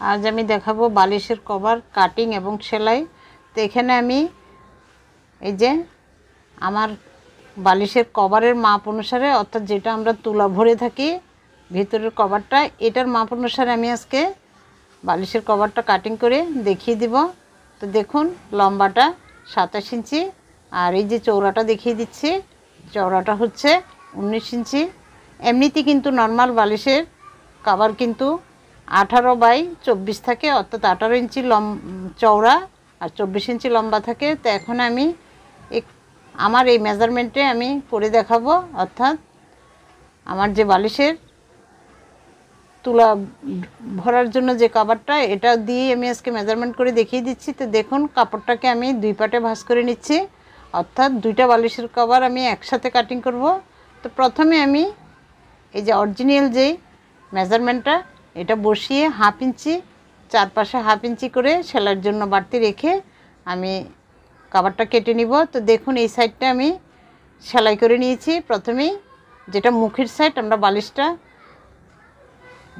আজ আমি দেখাবো বালিশের কভার কাটিং এবং সেলাই। তো এখানে আমি এই যে আমার বালিশের কভারের মাপ অনুসারে, অর্থাৎ যেটা আমরা তুলা ভরে থাকি ভিতরের কভারটা, এটার মাপ অনুসারে আমি আজকে বালিশের কভারটা কাটিং করে দেখিয়ে দিব। তো দেখুন, লম্বাটা সাতাশ ইঞ্চি, আর এই যে চৌড়াটা দেখিয়ে দিচ্ছি চৌড়াটা হচ্ছে উনিশ ইঞ্চি। এমনিতে কিন্তু নর্মাল বালিশের কাভার কিন্তু আঠারো বাই চব্বিশ থাকে, অর্থাৎ আঠারো ইঞ্চি লম, চওড়া আর চব্বিশ ইঞ্চি লম্বা থাকে। তো এখন আমি এক- আমার এই মেজারমেন্টে আমি করে দেখাবো, অর্থাৎ আমার যে বালিশের তুলা ভরার জন্য যে কাভারটা এটা দিয়ে আমি আজকে মেজারমেন্ট করে দেখিয়ে দিচ্ছি। তো দেখুন, কাপড়টাকে আমি দুই পাটে ভাঁজ করে নিচ্ছি। অর্থাৎ দুইটা বালিশের কভার আমি একসাথে কাটিং করব। তো প্রথমে আমি এই যে অরিজিনাল যেই মেজারমেন্টটা এটা বসিয়ে হাফ ইঞ্চি, চারপাশে হাফ ইঞ্চি করে সেলাইয়ের জন্য বাড়তি রেখে আমি কাভারটা কেটে নিব। তো দেখুন, এই সাইডটা আমি সেলাই করে নিয়েছি। প্রথমেই যেটা মুখের সাইড, আমরা বালিশটা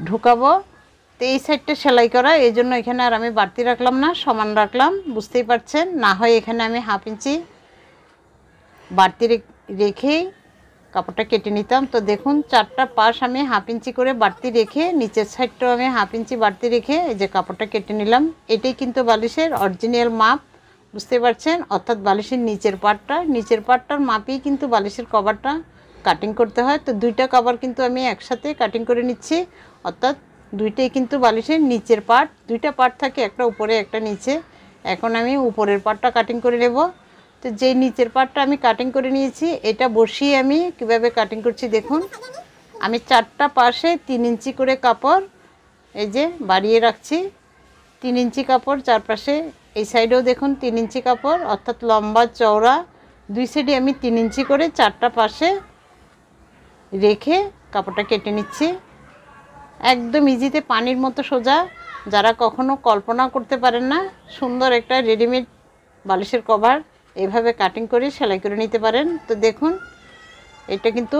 ঢুকাবো। তো এই সাইডটা সেলাই করা, এই জন্য এখানে আর আমি বাড়তি রাখলাম না, সমান রাখলাম। বুঝতেই পারছেন? না হয় এখানে আমি হাফ ইঞ্চি বাড়তি রেখেই কাপড়টা কেটে নিতাম। তো দেখুন, চারটা পাশ আমি হাফ ইঞ্চি করে বাড়তি রেখে, নিচের সাইডটাও আমি হাফ ইঞ্চি বাড়তি রেখে এই যে কাপড়টা কেটে নিলাম। এটাই কিন্তু বালিশের অরিজিনাল মাপ, বুঝতে পারছেন? অর্থাৎ বালিশের নিচের পাটটা। নিচের পাটটার মাপেই কিন্তু বালিশের কভারটা কাটিং করতে হয়। তো দুইটা কভার কিন্তু আমি একসাথে কাটিং করে নিচ্ছি। অর্থাৎ দুইটাই কিন্তু বালিশের নিচের পাট। দুইটা পার্ট থাকে, একটা উপরে, একটা নিচে। এখন আমি উপরের পাটটা কাটিং করে নেব। তো যেই নিচের পার্টটা আমি কাটিং করে নিয়েছি, এটা বসিয়ে আমি কীভাবে কাটিং করছি দেখুন। আমি চারটা পাশে তিন ইঞ্চি করে কাপড় এই যে বাড়িয়ে রাখছি। তিন ইঞ্চি কাপড় চারপাশে, এই সাইডেও দেখুন তিন ইঞ্চি কাপড়, অর্থাৎ লম্বা চওড়া। দুই সাইডে আমি তিন ইঞ্চি করে চারটা পাশে রেখে কাপড়টা কেটে নিচ্ছি। একদম ইজিতে পানির মতো সোজা। যারা কখনো কল্পনা করতে পারেন না, সুন্দর একটা রেডিমেড বালিশের কভার এভাবে কাটিং করে সেলাই করে নিতে পারেন। তো দেখুন, এটা কিন্তু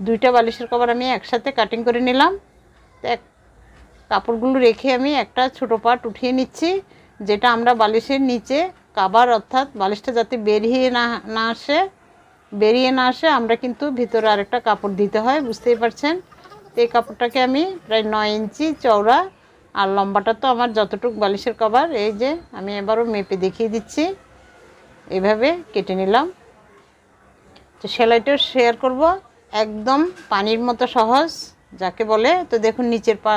দুইটা বালিশের কভার আমি একসাথে কাটিং করে নিলাম। এক, কাপড়গুলো রেখে আমি একটা ছোটো পাট উঠিয়ে নিচ্ছি, যেটা আমরা বালিশের নিচে কাবার অর্থাৎ বালিশটা যাতে বেরিয়ে না না আসে, বেরিয়ে না আসে, আমরা কিন্তু ভিতরে আরেকটা কাপড় দিতে হয়, বুঝতেই পারছেন? তো এই কাপড়টাকে আমি প্রায় নয় ইঞ্চি চওড়া আর লম্বাটা তো আমার যতটুক বালিশের কভার এই যে আমি এবারও মেপে দেখিয়ে দিচ্ছি। এভাবে কেটে নিলাম। তো সেলাইটাও শেয়ার করব। একদম পানির মতো সহজ, যাকে বলে। তো দেখুন নিচের পা,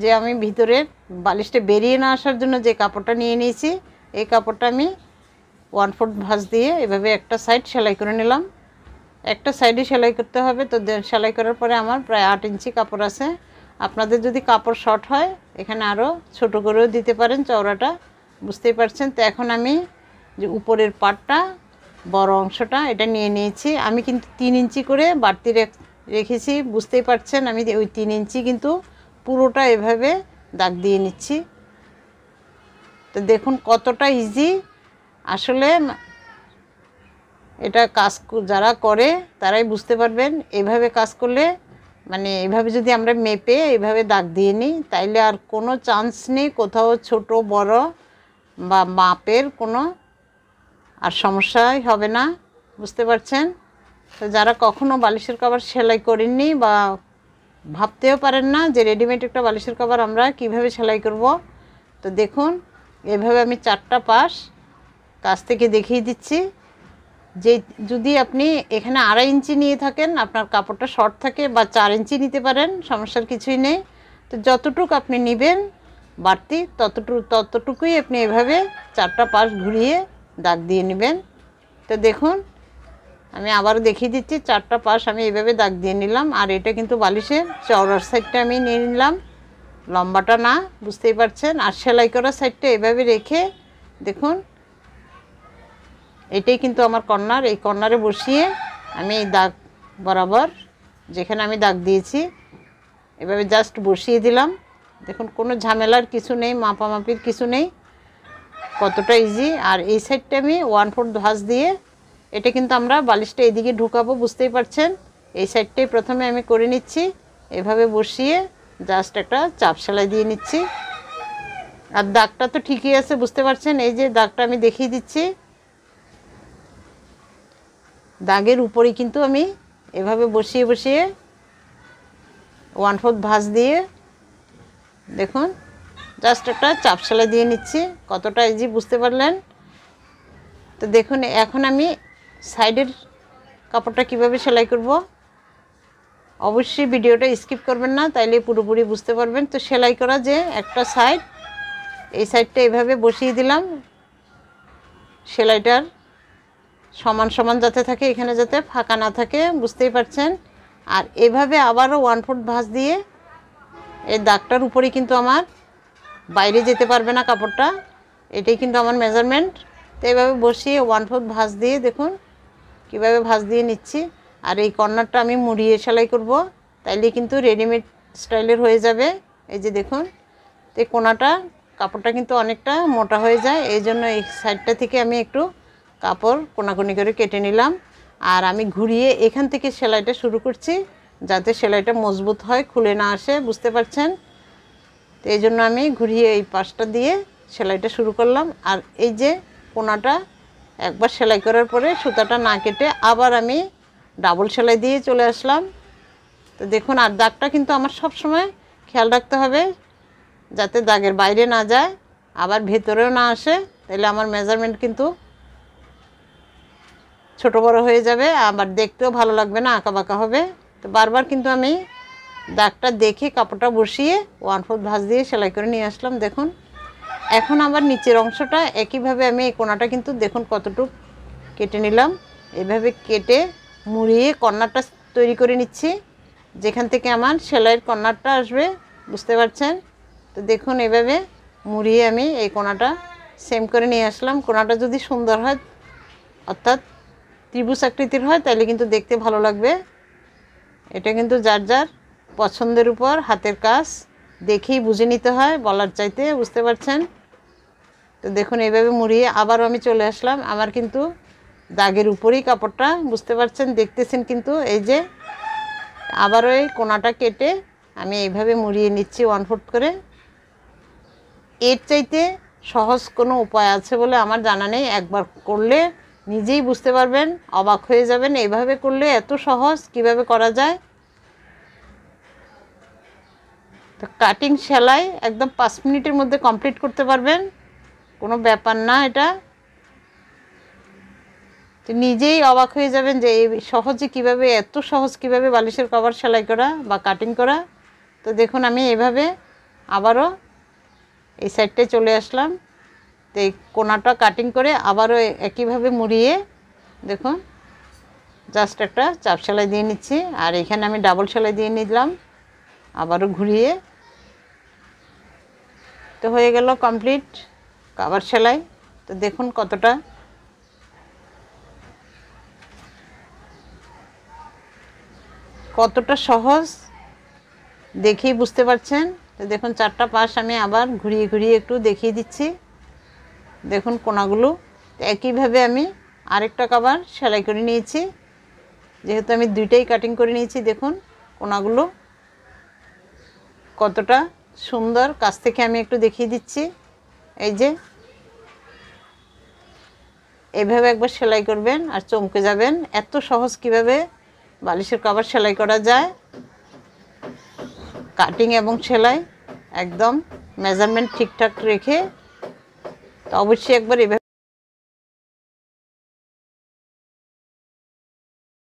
যে আমি ভিতরের বালিশটা বেরিয়ে না আসার জন্য যে কাপড়টা নিয়ে নিয়েছি, এই কাপড়টা আমি ওয়ান ফোর্থ ভাঁজ দিয়ে এভাবে একটা সাইড সেলাই করে নিলাম। একটা সাইডে সেলাই করতে হবে। তো সেলাই করার পরে আমার প্রায় আট ইঞ্চি কাপড় আছে। আপনাদের যদি কাপড় শর্ট হয়, এখানে আরও ছোট করেও দিতে পারেন, চওড়াটা। বুঝতেই পারছেন? তো এখন আমি যে উপরের পাটটা, বড় অংশটা, এটা নিয়ে নিয়েছি। আমি কিন্তু তিন ইঞ্চি করে বাড়তি রেখ- রেখেছি, বুঝতেই পারছেন? আমি ওই তিন ইঞ্চি কিন্তু পুরোটা এভাবে দাগ দিয়ে নিচ্ছি। তো দেখুন কতটা ইজি আসলে এটা কাজ যারা করে, তারাই বুঝতে পারবেন। এভাবে কাজ করলে মানে এভাবে যদি আমরা মেপে এভাবে দাগ দিয়ে নিই, তাইলে আর কোনো চান্স নেই কোথাও ছোট, বড় বা মাপের কোনো আর সমস্যাই হবে না, বুঝতে পারছেন? তো যারা কখনো বালিশের কভার সেলাই করেননি বা ভাবতেও পারেন না যে রেডিমেড একটা বালিশের কভার আমরা কীভাবে সেলাই করব, তো দেখুন, এভাবে আমি চারটা পাশ কাছ থেকে দেখিয়ে দিচ্ছি। যে যদি আপনি এখানে আড়াই ইঞ্চি নিয়ে থাকেন, আপনার কাপড়টা শর্ট থাকে বা চার ইঞ্চি নিতে পারেন, সমস্যার কিছুই নেই। তো যতটুকু আপনি নেবেন বাড়তি, ততটুকু, ততটুকুই আপনি এভাবে চারটা পাশ ঘুরিয়ে দাগ দিয়ে নেবেন। তো দেখুন, আমি আবারও দেখিয়ে দিচ্ছি, চারটা পাশ আমি এভাবে দাগ দিয়ে নিলাম, আর এটা কিন্তু বালিশের চওড়ার সাইডটা আমি নিয়ে নিলাম। লম্বাটা না, বুঝতেই পারছেন? আর সেলাই করা সাইডটা এভাবে রেখে, দেখুন, এটাই কিন্তু আমার কর্নার। এই কর্নারে বসিয়ে আমি এই দাগ বরাবর যেখানে আমি দাগ দিয়েছি, এভাবে জাস্ট বসিয়ে দিলাম। দেখুন, কোনো ঝামেলার কিছু নেই, মাপামাপির কিছু নেই। কতটা ইজি আর এই সাইডটা আমি ওয়ান ফোর্থ ভাঁজ দিয়ে এটা কিন্তু আমরা বালিশটা এদিকে ঢুকাবো, বুঝতেই পারছেন? এই সাইডটাই প্রথমে আমি করে নিচ্ছি। এভাবে বসিয়ে জাস্ট একটা চাপ সেলাই দিয়ে নিচ্ছি। আর দাগটা তো ঠিকই আছে, বুঝতে পারছেন? এই যে দাগটা আমি দেখিয়ে দিচ্ছি। দাগের উপরেই কিন্তু আমি এভাবে বসিয়ে বসিয়ে ওয়ান ফোর্থ ভাঁজ দিয়ে, দেখুন জাস্ট একটা দিয়ে নিচ্ছি। কতটা ইজি বুঝতে পারলেন? তো দেখুন, এখন আমি সাইডের কাপড়টা কীভাবে সেলাই করব? অবশ্যই ভিডিওটা স্কিপ করবেন না, তাইলে পুরোপুরি বুঝতে পারবেন। তো সেলাই করা যে একটা সাইড, এই সাইডটা এভাবে বসিয়ে দিলাম। সেলাইটার সমান সমান যাতে থাকে, এখানে যাতে ফাঁকা না থাকে, বুঝতেই পারছেন? আর এভাবে আবারও ওয়ান ফুট ভাঁজ দিয়ে, এই দাগটার উপরেই কিন্তু আমার বাইরে যেতে পারবে না কাপড়টা। এটাই কিন্তু আমার মেজারমেন্ট তো এইভাবে বসিয়ে ওয়ান ফোর্থ ভাঁজ দিয়ে দেখুন কীভাবে ভাঁজ দিয়ে নিচ্ছি। আর এই কর্নারটা আমি মুড়িয়ে সেলাই করব। তাইলে কিন্তু রেডিমেড স্টাইলের হয়ে যাবে। এই যে দেখুন, তো কোনাটা, কাপড়টা কিন্তু অনেকটা মোটা হয়ে যায়। এই জন্য এই সাইডটা থেকে আমি একটু কাপড় কোনাকুনি করে কেটে নিলাম। আর আমি ঘুরিয়ে এখান থেকে সেলাইটা শুরু করছি, যাতে সেলাইটা মজবুত হয়, খুলে না আসে, বুঝতে পারছেন? তো এই জন্য আমি ঘুরিয়ে এই পাশটা দিয়ে সেলাইটা শুরু করলাম। আর এই যে কোনাটা, একবার সেলাই করার পরে সুতাটা না কেটে আবার আমি ডাবল সেলাই দিয়ে চলে আসলাম। তো দেখুন, আর দাগটা কিন্তু আমার সব সময় খেয়াল রাখতে হবে যাতে দাগের বাইরে না যায়, আবার ভেতরেও না আসে। তাহলে আমার মেজারমেন্ট কিন্তু ছোট বড় হয়ে যাবে, আবার দেখতেও ভালো লাগবে না আঁকা বাঁকা হবে। তো বারবার কিন্তু আমি দাগটা দেখে কাপড়টা বসিয়ে ওয়ান ফোর্থ ভাঁজ দিয়ে সেলাই করে নিয়ে আসলাম, দেখুন। এখন আবার নিচের অংশটা, একইভাবে আমি এই কোনাটা কিন্তু দেখুন কতটুক কেটে নিলাম। এভাবে কেটে মুড়িয়ে কর্নারটা তৈরি করে নিচ্ছি। যেখান থেকে আমার সেলাইয়ের কর্নারটা আসবে, বুঝতে পারছেন? তো দেখুন, এভাবে মুড়িয়ে আমি এই কোনাটা সেম করে নিয়ে আসলাম। কোনাটা যদি সুন্দর হয়, অর্থাৎ ত্রিভুজ আকৃতির হয়, তাহলে কিন্তু দেখতে ভালো লাগবে। এটা কিন্তু যার যার পছন্দের উপর হাতের কাজ দেখেই বুঝে নিতে হয়, বলার চাইতে, বুঝতে পারছেন? তো দেখুন, এইভাবে মুড়িয়ে আবারও আমি চলে আসলাম। আমার কিন্তু দাগের উপরেই কাপড়টা, বুঝতে পারছেন? দেখতেছেন কিন্তু এই যে আবারও এই কোনাটা কেটে আমি এইভাবে মুড়িয়ে নিচ্ছি ওয়ান ফুট করে। এর চাইতে সহজ কোনো উপায় আছে বলে আমার জানা নেই। একবার করলে নিজেই বুঝতে পারবেন, অবাক হয়ে যাবেন, এইভাবে করলে এত সহজ কীভাবে করা যায়? তো কাটিং সেলাই একদম পাঁচ মিনিটের মধ্যে কমপ্লিট করতে পারবেন। কোনো ব্যাপার না এটা। তো নিজেই অবাক হয়ে যাবেন যে এই সহজে কীভাবে, এত সহজ কীভাবে বালিশের কভার সেলাই করা বা কাটিং করা। তো দেখুন আমি এভাবে আবারও এই সাইডটায় চলে আসলাম। তো এই কোনাটা কাটিং করে আবারও একইভাবে মুড়িয়ে দেখুন জাস্ট একটা চাপ সেলাই দিয়ে নিচ্ছি। আর এখানে আমি ডাবল সেলাই দিয়ে নিলাম। আবারও ঘুরিয়ে। তো হয়ে গেল কমপ্লিট কাবার সেলাই। তো দেখুন কতটা। কতটা সহজ দেখেই বুঝতে পারছেন। তো দেখুন চারটা পাশ আমি আবার ঘুরিয়ে ঘুরিয়ে একটু দেখিয়ে দিচ্ছি। দেখুন কোনাগুলো। একইভাবে আমি আরেকটা কাবার সেলাই করে নিয়েছি। যেহেতু আমি দুইটাই কাটিং করে নিয়েছি, দেখুন কোনাগুলো কতটা সুন্দর। কাছ থেকে আমি একটু দেখিয়ে দিচ্ছি। এই যে। এভাবে একবার সেলাই করবেন আর চমকে যাবেন। এত সহজ কীভাবে বালিশের কভার সেলাই করা যায়। কাটিং এবং সেলাই একদম মেজারমেন্ট ঠিকঠাক রেখে তো অবশ্যই একবার এভাবে